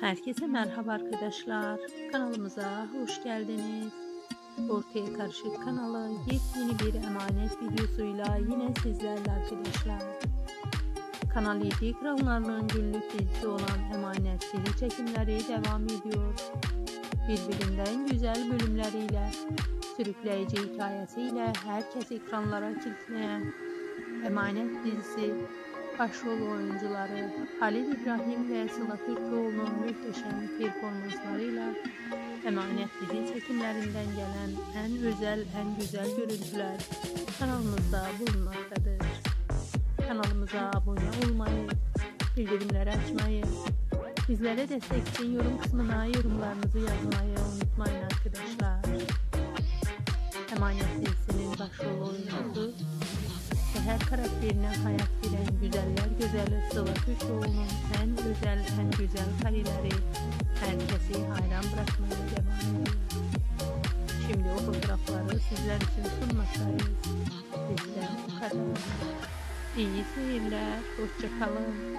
Herkese merhaba arkadaşlar. Kanalımıza hoş geldiniz. Ortaya Karışık kanalı yepyeni bir emanet videosuyla yine sizlerle arkadaşlar. Kanal 7 ekranlarının günlük dizisi olan Emanet dizi çekimleri devam ediyor. Birbirinden güzel bölümleriyle, sürükleyici hikayesiyle herkes ekranlara kilitleyen Emanet dizisi Başrol oyuncuları Halil İbrahim ve Sıla Türkoğlu'nun muhteşem performanslarıyla Emanet dizi çekimlerinden gelen en özel, en güzel görüntüler kanalımızda bulunmaktadır. Kanalımıza abone olmayı, bildirimleri açmayı, bizlere destek için yorum kısmına yorumlarınızı yazmayı unutmayın arkadaşlar. Emanet dizisinin başrol oyuncusu her karakterine hayat veren güzeller güzeli Sıla Türkoğlu'nun en özel en güzel kareleri herkesi hayran bırakmaya devam ediyor. Şimdi o fotoğrafları sizler için sunmaktayız. Bizden bu kadar. İyi seyirler, hoşçakalın.